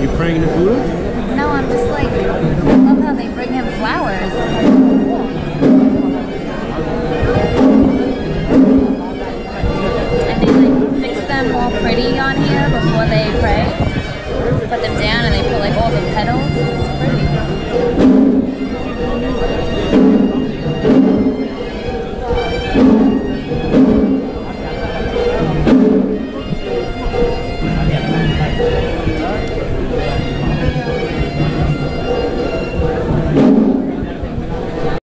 You praying to Buddha? No, I'm just like, I love how they bring him flowers. And they like fix them all pretty on here before they pray. Put them down and they put like all the petals